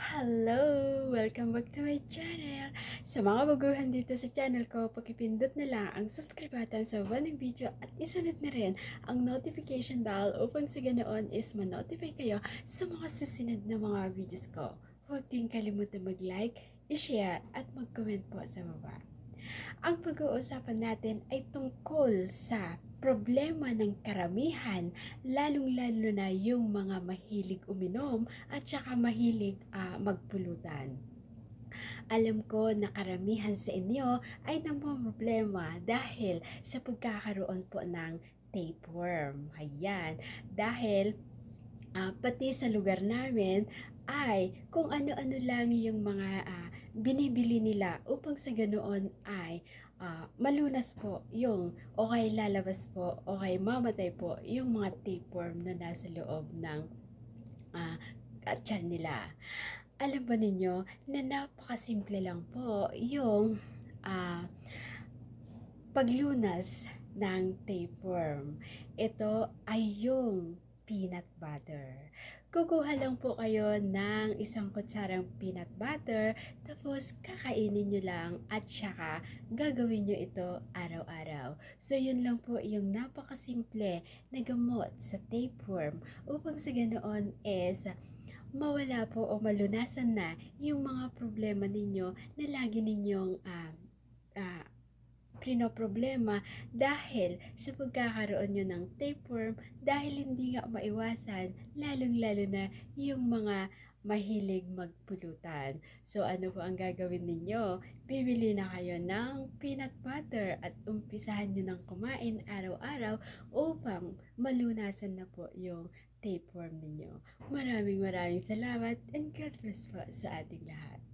Hello! Welcome back to my channel! Sa mga baguhan dito sa channel ko, pakipindot na lang ang subscribe button sa baba ng video at isunod na rin ang notification bell upang sa ganoon is ma-notify kayo sa mga susunod na mga videos ko. Huwag din kalimutan mag-like, i-share at mag-comment po sa baba. Ang pag-uusapan natin ay tungkol sa problema ng karamihan, lalong-lalo na yung mga mahilig uminom at saka mahilig ah, magpulutan. Alam ko na karamihan sa inyo ay problema dahil sa pagkakaroon po ng tapeworm. Ayan, dahil ah, pati sa lugar namin ay kung ano-ano lang yung mga ah, binibili nila upang sa ganoon ay ah, malunas po yung o kay lalabas po o kay mamatay po yung mga tapeworm na nasa loob ng ah, tiyan nila. Alam ba ninyo na napakasimple lang po yung ah, paglunas ng tapeworm. Ito ay yung peanut butter. Kukuha lang po kayo ng isang kutsarang peanut butter, tapos kakainin nyo lang at saka gagawin nyo ito araw-araw. So yun lang po yung napakasimple na gamot sa tapeworm upang sa ganoon is mawala po o malunasan na yung mga problema ninyo na lagi ninyong ah, problema dahil sa pagkakaroon nyo ng tapeworm dahil hindi nga maiwasan lalong-lalo na yung mga mahilig magpulutan. So ano po ang gagawin ninyo? Bibili na kayo ng peanut butter at umpisahan nyo ng kumain araw-araw upang malunasan na po yung tapeworm ninyo. Maraming maraming salamat and God bless po sa ating lahat.